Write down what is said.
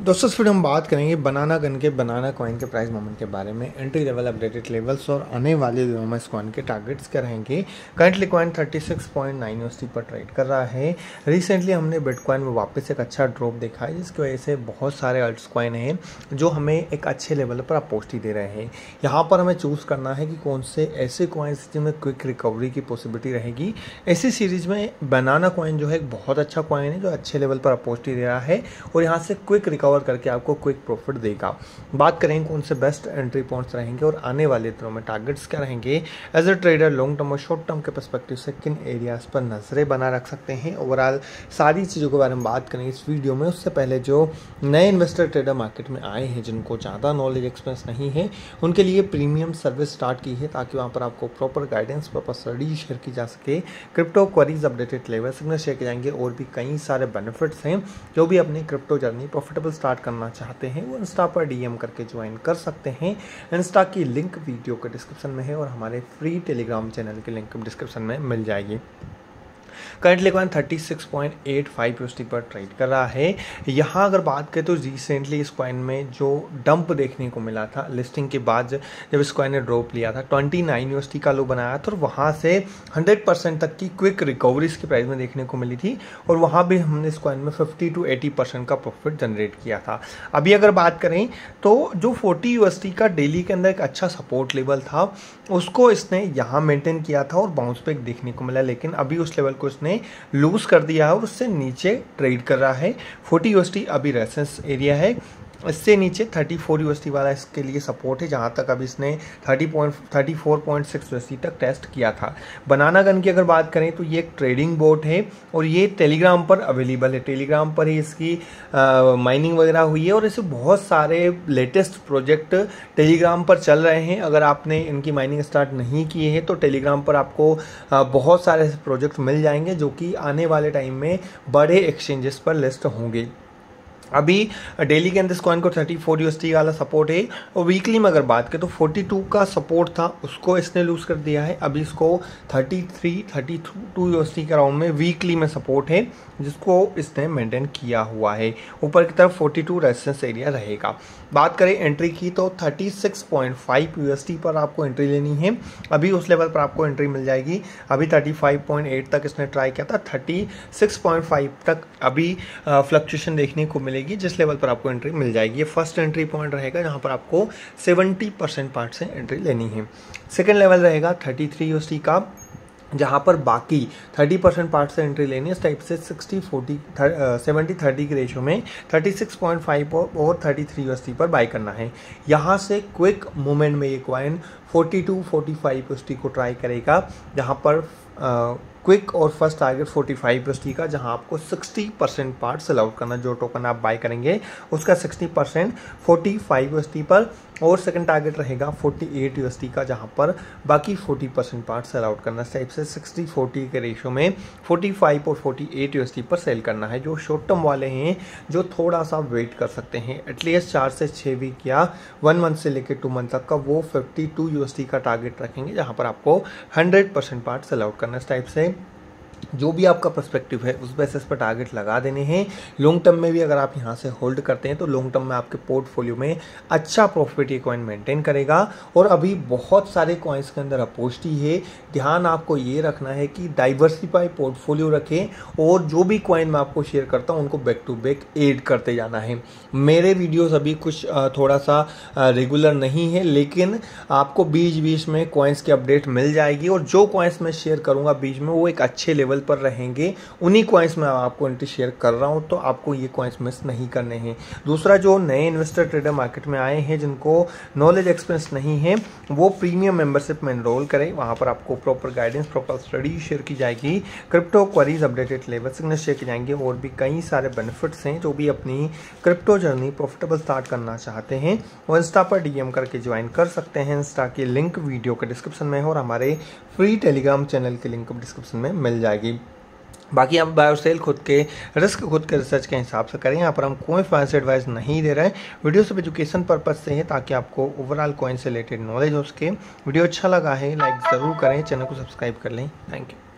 दोस्तों, इस वीडियो हम बात करेंगे बनाना गन के, बनाना कॉइन के प्राइस मोमेंट के बारे में एंट्री लेवल अपडेटेड लेवल्स और आने वाले दिनों में इस कॉइन के टारगेट्स क्या रहेंगे। करंटली कॉइन 36.9 यूएसडी पर ट्रेड कर रहा है। रिसेंटली हमने बिटकॉइन में वापस एक अच्छा ड्रॉप देखा है, जिसकी वजह से बहुत सारे अल्ट्स कॉइन हैं, जो हमें एक अच्छे लेवल पर अपोस्टी दे रहे हैं। यहाँ पर हमें चूज़ करना है कि कौन से ऐसे कॉइन्स जिनमें क्विक रिकवरी की पॉसिबिलिटी रहेगी। ऐसी सीरीज़ में बनाना कॉइन जो है एक बहुत अच्छा कॉइन है, जो अच्छे लेवल पर अपोस्टी दे रहा है, और यहाँ से क्विक रिकवर करके आपको क्विक प्रॉफिट देगा। बात करेंगे कौन से बेस्ट एंट्री पॉइंट्स रहेंगे और आने वाले दिनों में टारगेट्स क्या रहेंगे। As a trader long term और शॉर्ट टर्म के परस्पेक्टिव से किन एरियाज़ पर नज़रें बना रख सकते हैं? ओवरऑल सारी चीज़ों के बारे में बात करेंगे इस वीडियो में। उससे पहले जो नए इन्वेस्टर ट्रेडर मार्केट में आए हैं, जिनको ज़्यादा नॉलेज एक्सपीरियंस नहीं है, उनके लिए प्रीमियम सर्विस स्टार्ट की है ताकि वहाँ पर आपको proper guidance proper study share की जा सके। Crypto queries updated level signal share किए जाएँगे और भी कई सारे बेनिफिट्स हैं, जो भी अपनी क्रिप्टो जर्नी प्रॉफिटेबल स्टार्ट करना चाहते हैं, वो इंस्टा पर डीएम करके ज्वाइन कर सकते हैं। इंस्टा की लिंक वीडियो के डिस्क्रिप्शन में है और हमारे फ्री टेलीग्राम चैनल की लिंक डिस्क्रिप्शन में मिल जाएगी। करंटली कॉइन 36.85 यूएसडी पर ट्रेड कर रहा है। यहाँ अगर बात करें तो रिसेंटली इस कॉइन में जो डंप देखने को मिला था लिस्टिंग के बाद जब इस कॉइन ने ड्रॉप लिया था 29 नाइन यूएसडी का लो बनाया था और वहाँ से 100 परसेंट तक की क्विक रिकवरी इसके प्राइस में देखने को मिली थी और वहाँ भी हमने इस कॉइन में 50 टू एटी परसेंट का प्रॉफिट जनरेट किया था। अभी अगर बात करें तो जो 40 यूएसडी का डेली के अंदर एक अच्छा सपोर्ट लेवल था, उसको इसने यहाँ मेंटेन किया था और बाउंस बैक देखने को मिला, लेकिन अभी उस लेवल को इसने लूज कर दिया है और उससे नीचे ट्रेड कर रहा है। फोर्टी यूएसटी अभी रेसेंस एरिया है। इससे नीचे 34 फोर वाला इसके लिए सपोर्ट है जहाँ तक अब इसने 30 पॉइंट थर्टी तक टेस्ट किया था। बनाना गन की अगर बात करें तो ये एक ट्रेडिंग बोट है और ये टेलीग्राम पर अवेलेबल है। टेलीग्राम पर ही इसकी माइनिंग वगैरह हुई है और इसे बहुत सारे लेटेस्ट प्रोजेक्ट टेलीग्राम पर चल रहे हैं। अगर आपने इनकी माइनिंग स्टार्ट नहीं की है तो टेलीग्राम पर आपको आ, बहुत सारे प्रोजेक्ट मिल जाएँगे जो कि आने वाले टाइम में बड़े एक्सचेंजेस पर लिस्ट होंगे। अभी डेली के अंदर इस कॉइन को 34 फोर यूएसटी वाला सपोर्ट है। और वीकली में अगर बात करें तो 42 का सपोर्ट था, उसको इसने लूज कर दिया है। अभी इसको 33 32 यूएसटी के राउंड में वीकली में सपोर्ट है, जिसको इसने मेंटेन किया हुआ है। ऊपर की तरफ़ 42 रेजिस्टेंस एरिया रहेगा। बात करें एंट्री की तो 36.5 यूएसटी पर आपको एंट्री लेनी है। अभी उस लेवल पर आपको एंट्री मिल जाएगी। अभी 35.8 तक इसने ट्राई किया था। 36.5 तक अभी फ्लक्चुएशन देखने को मिलेगी। मिलेगी जिस लेवल पर आपको एंट्री मिल जाएगी। ये फ़र्स्ट एंट्री पॉइंट रहेगा, जहाँ पर आपको 70 परसेंट पार्ट से एंट्री लेनी है। सेकेंड लेवल रहेगा 33 थ्री का, जहाँ पर बाकी 30 परसेंट पार्ट से एंट्री लेनी है। इस टाइप से 60 40 सेवेंटी थर्टी के रेशियो में 36.5 और 33 यूएसटी पर बाय करना है। यहाँ से क्विक मूवमेंट में ये क्वाइन 42 45 यूएसटी को ट्राई करेगा, जहाँ पर क्विक और फ़र्स्ट टारगेट 45 यूएसडी का जहाँ आपको 60 परसेंट पार्ट सेल आउट करना जो टोकन आप बाय करेंगे, उसका 60 परसेंट फोर्टी यूएसडी पर और सेकंड टारगेट रहेगा फोर्टी 48 यूएसडी का, जहाँ पर बाकी 40 परसेंट पार्ट सेल आउट करना टाइप से 60 40 के रेशियो में 45 और फोर्टी 48 यूएसडी पर सेल करना है, जो शॉर्ट टर्म वाले हैं, जो थोड़ा सा वेट कर सकते हैं। एटलीस्ट चार से छः वीक या वन मंथ से लेकर टू मंथ तक का वो 52 यूएसडी का टारगेट रखेंगे, जहाँ पर आपको 100 परसेंट पार्ट सेल आउट करना इस टाइप से जो भी आपका पर्सपेक्टिव है, उस बेसिस पर टारगेट लगा देने हैं। लॉन्ग टर्म में भी अगर आप यहाँ से होल्ड करते हैं तो लॉन्ग टर्म में आपके पोर्टफोलियो में अच्छा प्रॉफिट ये कॉइन मेंटेन करेगा। और अभी बहुत सारे कॉइन्स के अंदर अपोस्टी है। ध्यान आपको ये रखना है कि डाइवर्सिफाई पोर्टफोलियो रखें और जो भी कॉइन मैं आपको शेयर करता हूँ, उनको बैक टू बैक एड करते जाना है। मेरे वीडियोज़ अभी कुछ थोड़ा सा रेगुलर नहीं है, लेकिन आपको बीच बीच में कॉइन्स की अपडेट मिल जाएगी। और जो कॉइन्स मैं शेयर करूँगा बीच में, वो एक अच्छे लेवल पर रहेंगे, उन्हीं कॉइन्स में आपको एंट्री शेयर कर रहा हूँ तो आपको ये कॉइन्स मिस नहीं करने हैं। दूसरा जो नए इन्वेस्टर ट्रेडर मार्केट में आए हैं, जिनको नॉलेज एक्सपीरियंस नहीं है, वो प्रीमियम मेंबरशिप में इनरोल करें। वहाँ पर आपको proper guidance proper study share की जाएगी। Crypto queries updated level signal share की जाएँगे। और भी कई सारे बेनिफिट्स हैं जो भी अपनी क्रिप्टो जर्नी प्रॉफिटेबल स्टार्ट करना चाहते हैं, वो इंस्टा पर डीएम करके ज्वाइन कर सकते हैं। इंस्टा की लिंक वीडियो के डिस्क्रिप्शन में और हमारे फ्री टेलीग्राम चैनल की लिंक डिस्क्रिप्शन में मिल जाएगी। बाकी आप बायोसेल खुद के, रिस्क खुद के रिसर्च के हिसाब से करें। यहाँ पर हम कोई फाइनेंस एडवाइस नहीं दे रहे हैं। वीडियो सिर्फ़ एजुकेशन पर्पज से है ताकि आपको ओवरऑल कॉइन से रिलेटेड नॉलेज हो सके। वीडियो अच्छा लगा है लाइक ज़रूर करें चैनल को सब्सक्राइब कर लें। Thank you